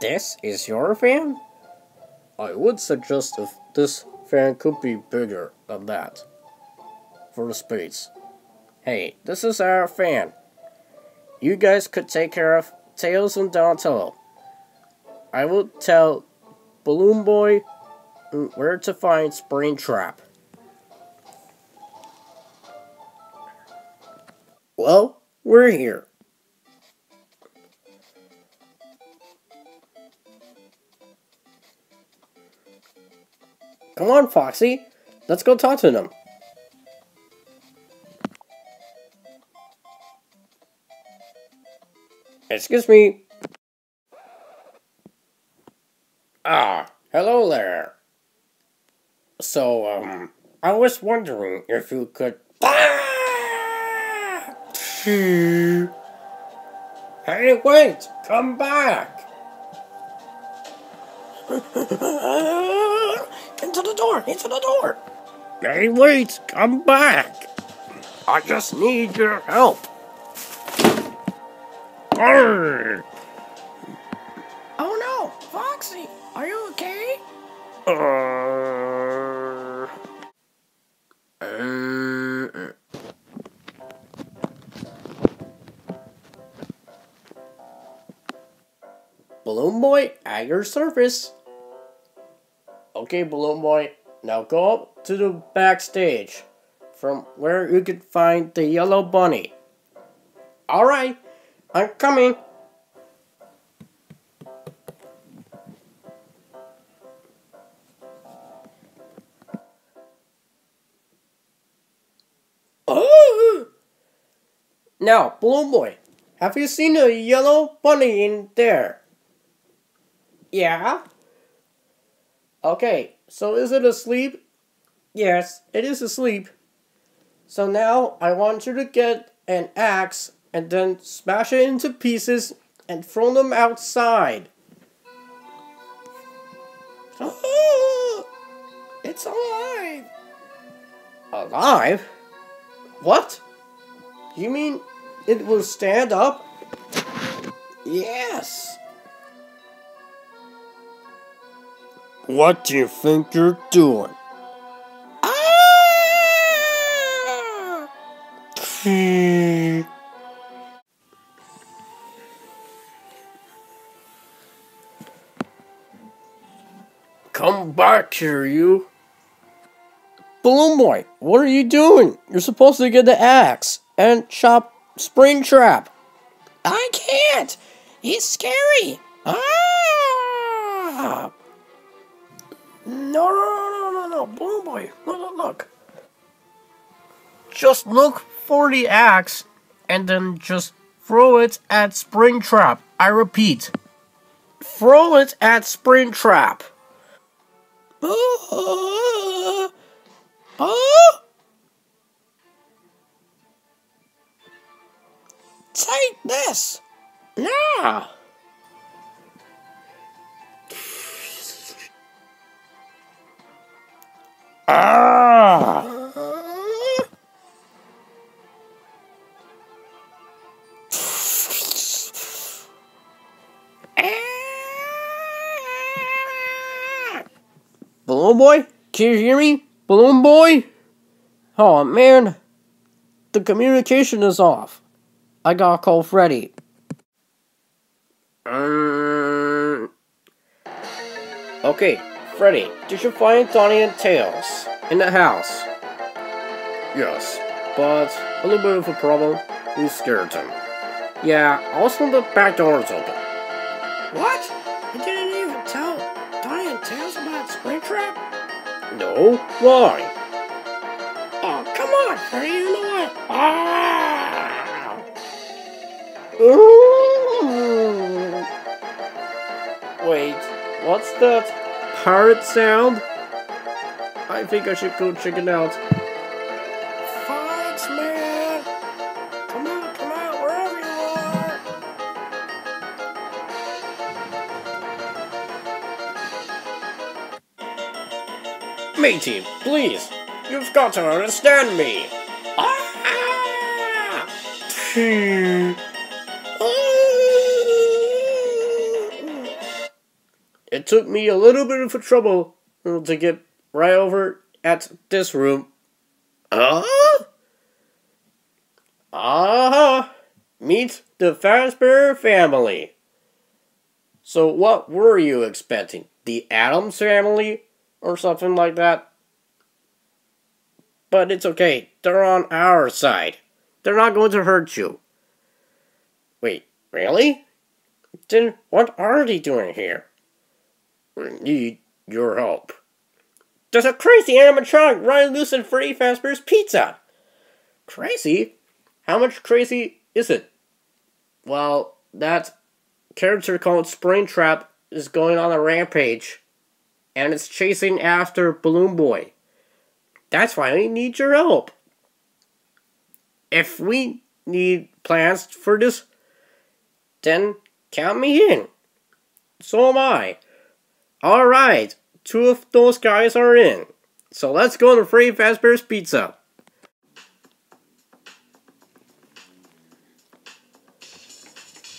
This is your fan? I would suggest if this fan could be bigger than that. For the space. Hey, this is our fan. You guys could take care of Tails and Donatello. I will tell Balloon Boy mm, where to find Springtrap. Well, we're here. Come on, Foxy. Let's go talk to them. Excuse me. Ah, hello there. So, um, I was wondering if you could. Hey, wait! Come back! door! Into the door! Hey, wait! Come back! I just need your help! Arr! Oh no! Foxy! Are you okay? Uh, uh, Balloon Boy, at your service. Okay, Balloon Boy, now go up to the backstage from where you can find the yellow bunny. Alright, I'm coming. Oh! Now, Balloon Boy, have you seen a yellow bunny in there? Yeah? Okay, so is it asleep? Yes, it is asleep. So now I want you to get an axe and then smash it into pieces and throw them outside. it's alive! Alive? What? You mean it will stand up? Yes! What do you think you're doing? Ah! Come back here, you. Balloon Boy, what are you doing? You're supposed to get the axe and chop Springtrap. I can't! He's scary! Ah! No, no, no, no, no, Balloon Boy, look, look. Just look for the axe and then just throw it at Springtrap. I repeat, throw it at Springtrap. Oh! Take this! Yeah! Balloon Boy? Can you hear me? Balloon Boy? Oh man, the communication is off. I gotta call Freddy. Uh, okay, Freddy, did you find Donnie and Tails in the house? Yes, but a little bit of a problem. We scared them. Yeah, also the back door is open. What? No? Why? Oh, come on, Freddy, you know what? Ah! Wait, what's that parrot sound? I think I should go check it out. Matey, please, you've got to understand me. Ah! took me a little bit of trouble to get right over at this room. Uh? Ah, meet the Fazbear family. So, what were you expecting? The Addams family? Or something like that? But it's okay, they're on our side. They're not going to hurt you. Wait, really? Then what are they doing here? We need your help. There's a crazy animatronic running loose in Freddy Fazbear's Pizza! Crazy? How much crazy is it? Well, that character called Springtrap is going on a rampage, and it's chasing after Balloon Boy. That's why we need your help. If we need plans for this, then count me in. So am I. Alright, two of those guys are in. So let's go to Freddy Fazbear's Pizza.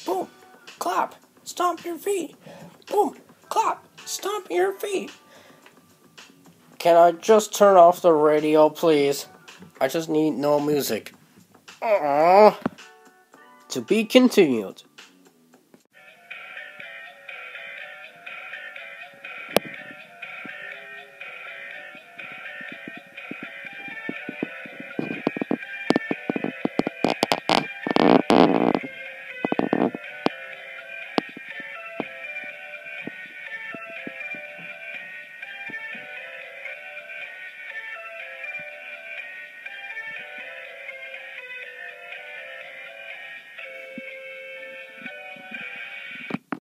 Boom, clap, stomp your feet. Boom, your feet. Can I just turn off the radio, please? I just need no music. Aww. To be continued.